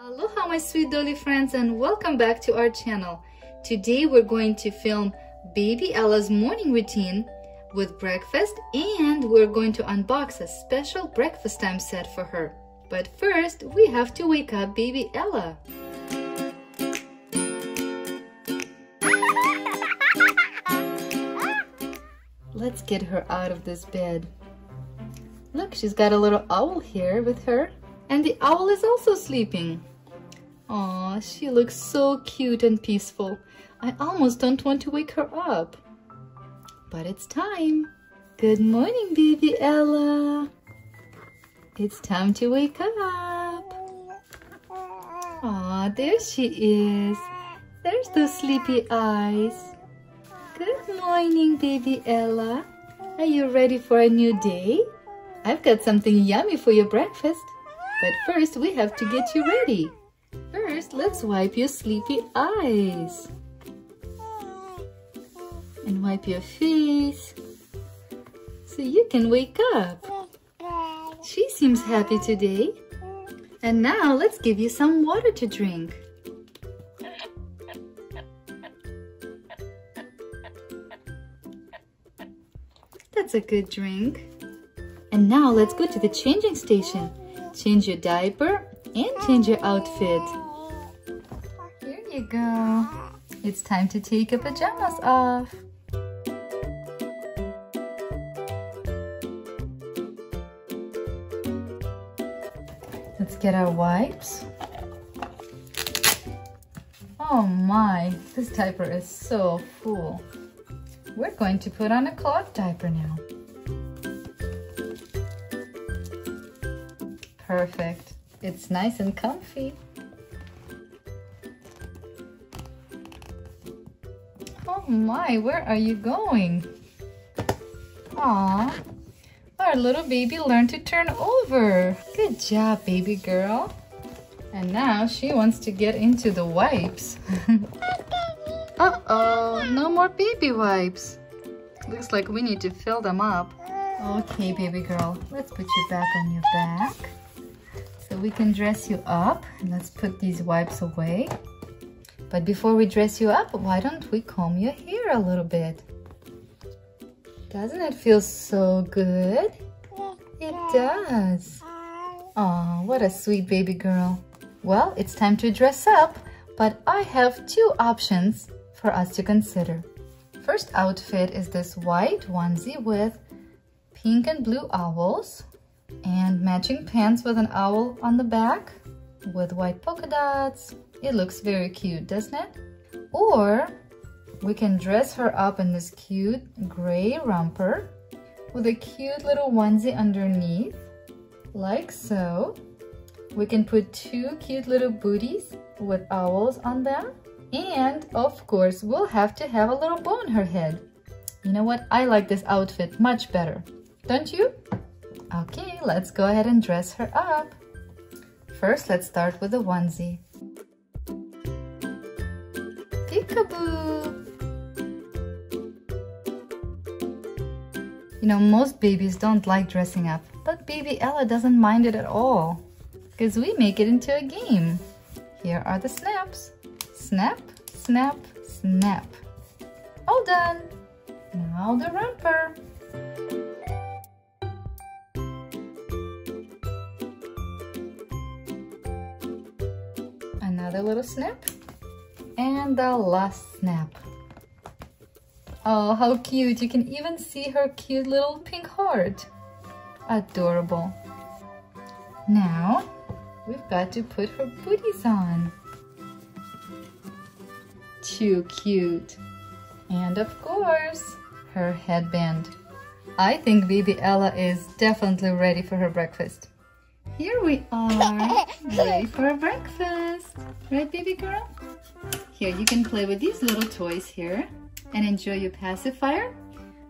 Aloha my sweet dolly friends and welcome back to our channel. Today we're going to film baby Ella's morning routine with breakfast and we're going to unbox a special breakfast time set for her. But first we have to wake up baby Ella. Let's get her out of this bed. Look, she's got a little owl here with her. And the owl is also sleeping. Aw, she looks so cute and peaceful. I almost don't want to wake her up. But it's time. Good morning, baby Ella. It's time to wake up. Aw, there she is. There's those sleepy eyes. Good morning, baby Ella. Are you ready for a new day? I've got something yummy for your breakfast. But first, we have to get you ready. First, let's wipe your sleepy eyes. And wipe your face. So you can wake up. She seems happy today. And now let's give you some water to drink. That's a good drink. And now let's go to the changing station. Change your diaper and change your outfit. Here you go. It's time to take your pajamas off. Let's get our wipes. Oh my, this diaper is so full. We're going to put on a cloth diaper now. Perfect. It's nice and comfy. Oh my, where are you going? Aw, our little baby learned to turn over. Good job, baby girl. And now she wants to get into the wipes. Uh-oh, no more baby wipes. Looks like we need to fill them up. Okay, baby girl, let's put you back on your back. We can dress you up. Let's put these wipes away. But before we dress you up, why don't we comb your hair a little bit? Doesn't it feel so good? It does. Oh, what a sweet baby girl. Well, it's time to dress up, but I have two options for us to consider. First outfit is this white onesie with pink and blue owls and matching pants with an owl on the back with white polka dots. It looks very cute, doesn't it? Or we can dress her up in this cute gray romper with a cute little onesie underneath, like so. We can put two cute little booties with owls on them. And of course, we'll have to have a little bow on her head. You know what? I like this outfit much better. Don't you? Okay, let's go ahead and dress her up. First, let's start with the onesie. Peekaboo! You know, most babies don't like dressing up, but baby Ella doesn't mind it at all. Because we make it into a game. Here are the snaps. Snap, snap, snap. All done. Now the romper. Another little snap. And the last snap. Oh, how cute. You can even see her cute little pink heart. Adorable. Now, we've got to put her booties on. Too cute. And of course, her headband. I think baby Ella is definitely ready for her breakfast. Here we are, ready for breakfast. Right, baby girl? Here, you can play with these little toys here and enjoy your pacifier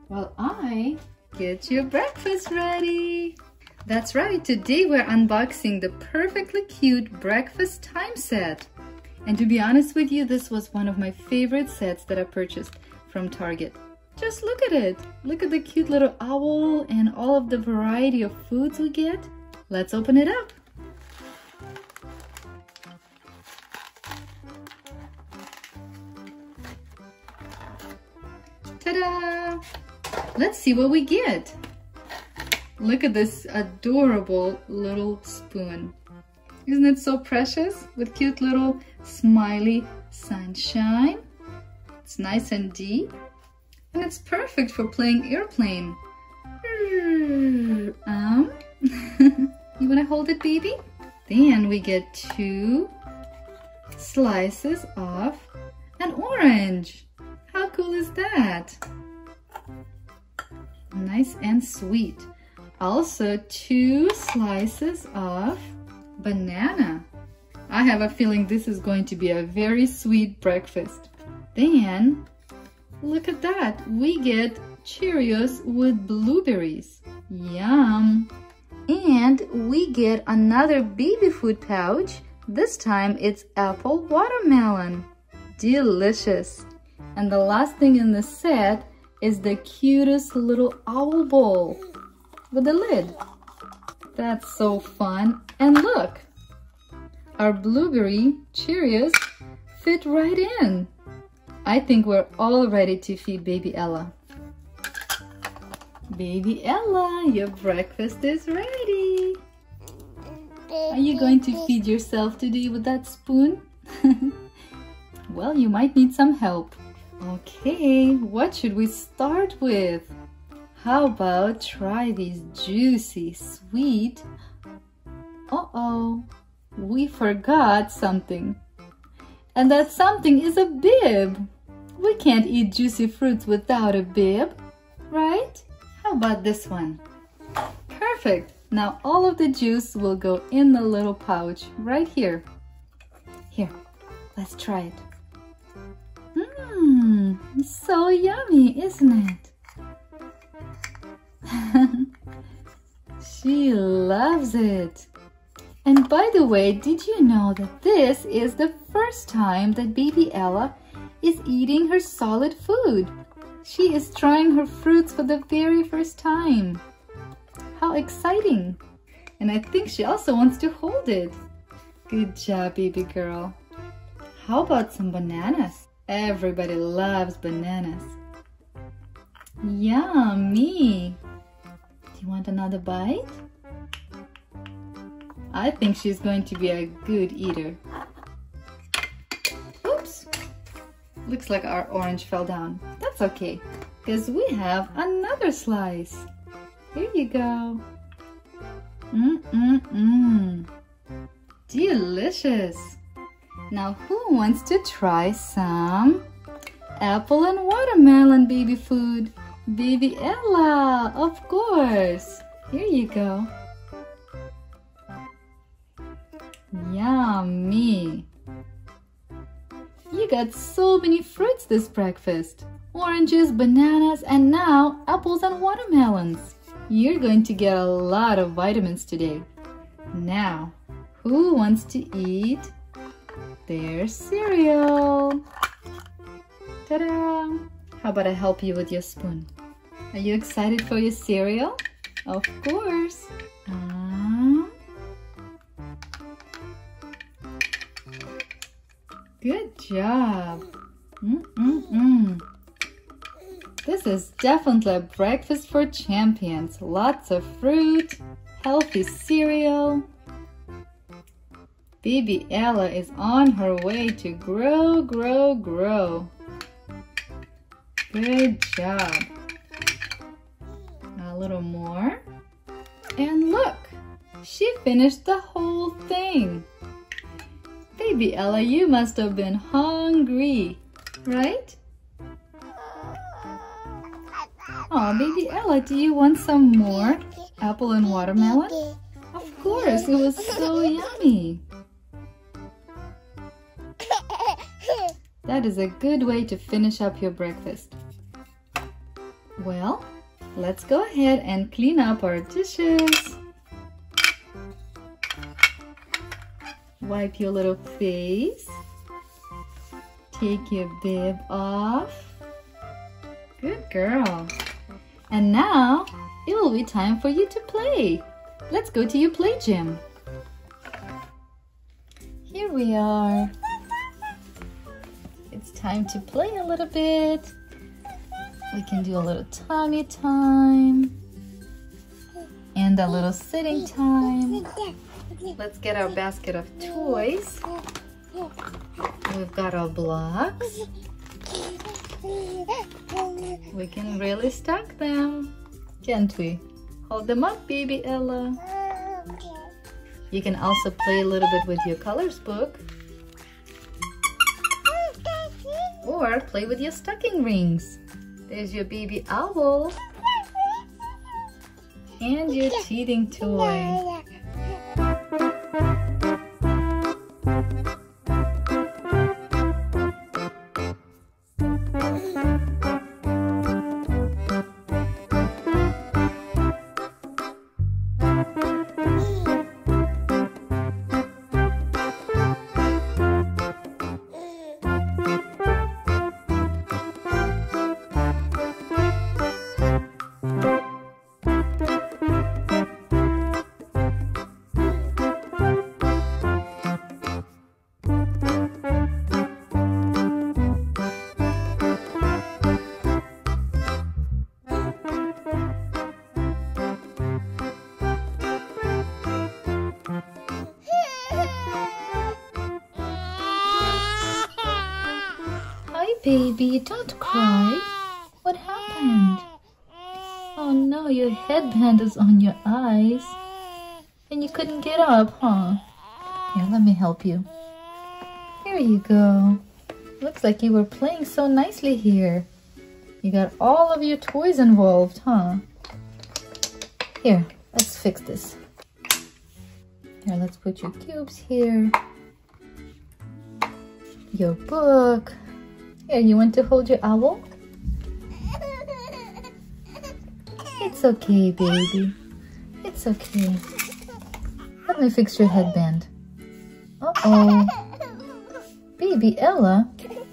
while I get your breakfast ready. That's right, today we're unboxing the perfectly cute breakfast time set. And to be honest with you, this was one of my favorite sets that I purchased from Target. Just look at it. Look at the cute little owl and all of the variety of foods we get. Let's open it up. Ta-da! Let's see what we get. Look at this adorable little spoon. Isn't it so precious? With cute little smiley sunshine. It's nice and deep. And it's perfect for playing airplane. Hmm, um. you wanna hold it, baby? Then we get two slices of an orange. How cool is that? Nice and sweet. Also two slices of banana. I have a feeling this is going to be a very sweet breakfast. Then, look at that. We get Cheerios with blueberries. Yum! And we get another baby food pouch. This time it's apple watermelon. Delicious! And the last thing in the set is the cutest little owl bowl with a lid. That's so fun. And look, our blueberry Cheerios fit right in. I think we're all ready to feed baby Ella. Baby Ella, your breakfast is ready. Are you going to feed yourself today with that spoon? well, you might need some help. Okay, what should we start with? How about try these juicy, sweet... Uh-oh, we forgot something. And that something is a bib. We can't eat juicy fruits without a bib, right? How about this one? Perfect. Now all of the juice will go in the little pouch right here. Here, let's try it. Mmm, so yummy, isn't it? she loves it. And by the way, did you know that this is the first time that baby Ella is eating her solid food? She is trying her fruits for the very first time. How exciting! And I think she also wants to hold it. Good job, baby girl. How about some bananas? Everybody loves bananas. Yummy! Do you want another bite? I think she's going to be a good eater. Oops! Looks like our orange fell down. That's okay, because we have another slice. Here you go. Mmm-mm-mm. Delicious. Now who wants to try some apple and watermelon baby food? Baby Ella, of course. Here you go. Yummy. You got so many fruits this breakfast. Oranges, bananas, and now apples and watermelons. You're going to get a lot of vitamins today. Now, who wants to eat their cereal? Ta-da! How about I help you with your spoon? Are you excited for your cereal? Of course. Um, good job. Mm-mm-mm. This is definitely a breakfast for champions. Lots of fruit, healthy cereal. Baby Ella is on her way to grow, grow, grow. Good job. A little more. And look, she finished the whole thing. Baby Ella, you must have been hungry, right? Oh, baby Ella, do you want some more apple and watermelon? Of course, it was so yummy. That is a good way to finish up your breakfast. Well, let's go ahead and clean up our dishes. Wipe your little face. Take your bib off. Good girl. And now it will be time for you to play. Let's go to your play gym. Here we are. It's time to play a little bit. We can do a little tummy time and a little sitting time. Let's get our basket of toys. We've got our blocks. We can really stack them, can't we? Hold them up, baby Ella. You can also play a little bit with your colors book. Or play with your stocking rings. There's your baby owl. And your cheating toy. Baby, don't cry. What happened? Oh no, your headband is on your eyes. And you couldn't get up, huh? Here, let me help you. Here you go. Looks like you were playing so nicely here. You got all of your toys involved, huh? Here, let's fix this. Here, let's put your cubes here. Your book. Here, you want to hold your owl? It's okay, baby. It's okay. Let me fix your headband. Uh-oh. Baby Ella,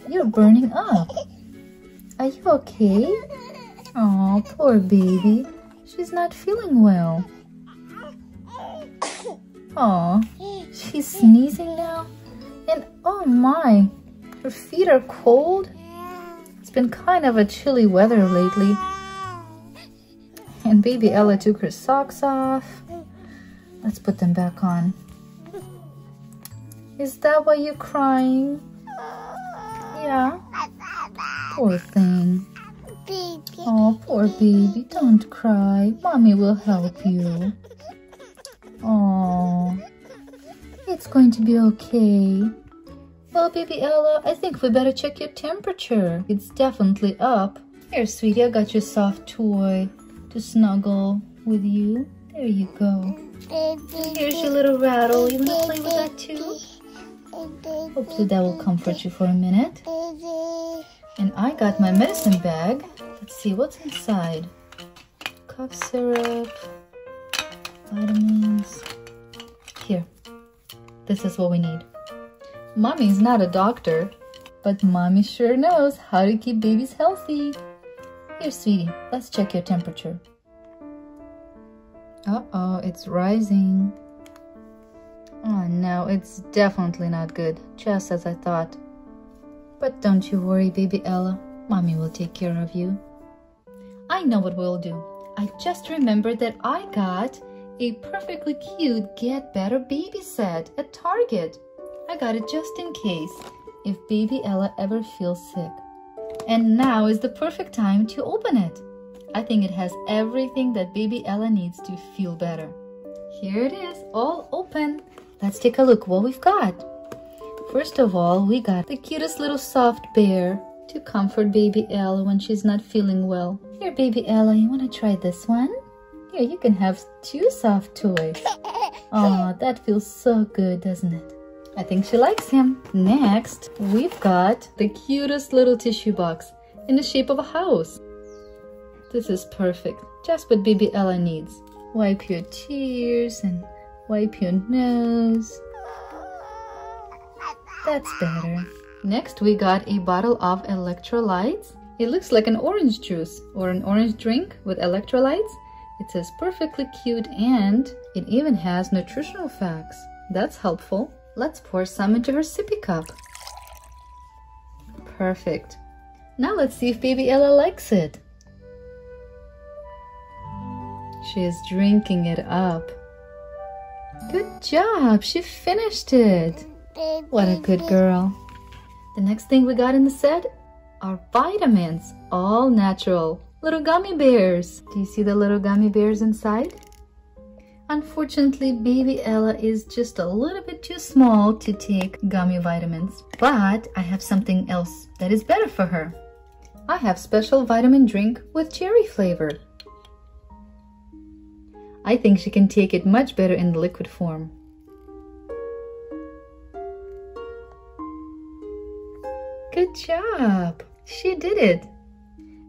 you're burning up. Are you okay? Oh, poor baby. She's not feeling well. Oh, she's sneezing now? And oh my, her feet are cold. It's been kind of a chilly weather lately. And baby Ella took her socks off. Let's put them back on. Is that why you're crying? Yeah? Poor thing. Oh, poor baby. Don't cry. Mommy will help you. Oh, it's going to be okay. Well, baby Ella, I think we better check your temperature. It's definitely up. Here, sweetie, I got your soft toy to snuggle with you. There you go. Here's your little rattle. You want to play with that too? Hopefully that will comfort you for a minute. And I got my medicine bag. Let's see what's inside. Cough syrup, vitamins. Here, this is what we need. Mommy's not a doctor, but mommy sure knows how to keep babies healthy. Here, sweetie, let's check your temperature. Uh-oh, it's rising. Oh no, it's definitely not good, just as I thought. But don't you worry, baby Ella. Mommy will take care of you. I know what we'll do. I just remembered that I got a perfectly cute Get Better baby set at Target. I got it just in case, if baby Ella ever feels sick. And now is the perfect time to open it. I think it has everything that baby Ella needs to feel better. Here it is, all open. Let's take a look what we've got. First of all, we got the cutest little soft bear to comfort baby Ella when she's not feeling well. Here, baby Ella, you want to try this one? Here, you can have two soft toys. Oh, that feels so good, doesn't it? I think she likes him. Next, we've got the cutest little tissue box in the shape of a house. This is perfect, just what baby Ella needs. Wipe your tears and wipe your nose. That's better. Next, we got a bottle of electrolytes. It looks like an orange juice or an orange drink with electrolytes. It says perfectly cute and it even has nutritional facts. That's helpful. Let's pour some into her sippy cup. Perfect. Now let's see if baby Ella likes it. She is drinking it up. Good job, she finished it. What a good girl. The next thing we got in the set are vitamins, all natural. Little gummy bears. Do you see the little gummy bears inside? Unfortunately, baby Ella is just a little bit too small to take gummy vitamins. But I have something else that is better for her. I have special vitamin drink with cherry flavor. I think she can take it much better in the liquid form. Good job! She did it!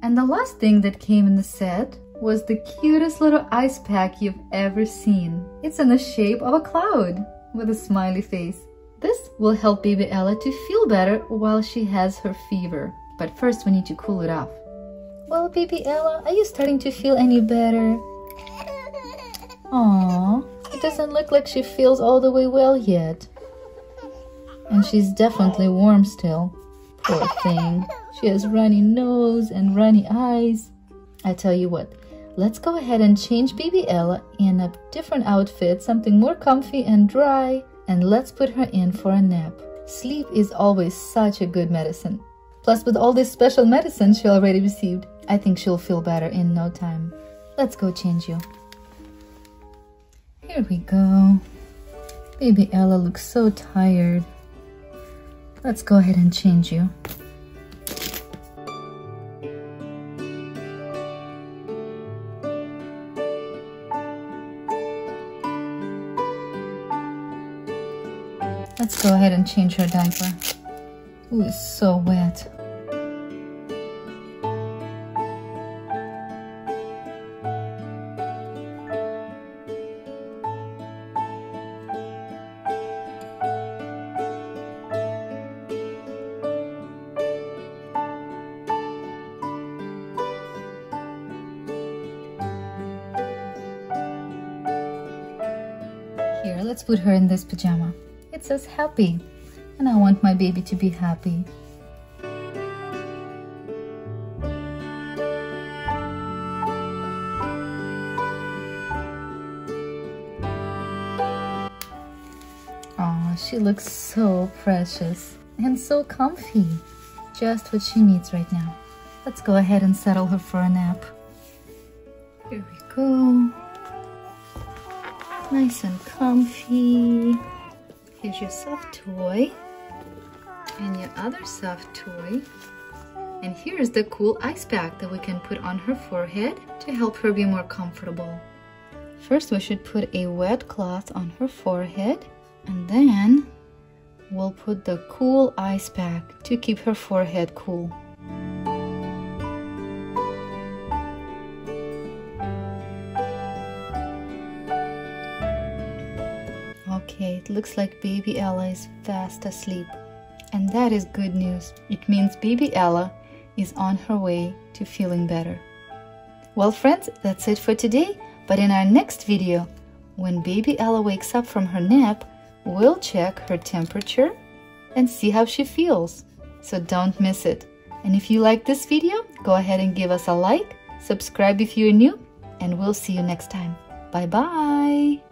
And the last thing that came in the set was the cutest little ice pack you've ever seen. It's in the shape of a cloud with a smiley face. This will help baby Ella to feel better while she has her fever. But first we need to cool it off. Well, baby Ella, are you starting to feel any better? Aww, it doesn't look like she feels all the way well yet. And she's definitely warm still. Poor thing. She has runny nose and runny eyes. I tell you what, Let's go ahead and change baby Ella in a different outfit, something more comfy and dry, and let's put her in for a nap. Sleep is always such a good medicine. Plus, with all this special medicine she already received, I think she'll feel better in no time. Let's go change you. Here we go. Baby Ella looks so tired. Let's go ahead and change you. Go ahead and change her diaper. Ooh, it's so wet. Here, let's put her in this pajama. It says happy, and I want my baby to be happy. Oh, she looks so precious and so comfy. Just what she needs right now. Let's go ahead and settle her for a nap. Here we go. Nice and comfy. Your soft toy and your other soft toy. And here's the cool ice pack that we can put on her forehead to help her be more comfortable. First we should put a wet cloth on her forehead and then we'll put the cool ice pack to keep her forehead cool. Okay, it looks like baby Ella is fast asleep. And that is good news. It means baby Ella is on her way to feeling better. Well friends, that's it for today. But in our next video, when baby Ella wakes up from her nap, we'll check her temperature and see how she feels. So don't miss it. And if you like this video, go ahead and give us a like, subscribe if you're new, and we'll see you next time. Bye bye!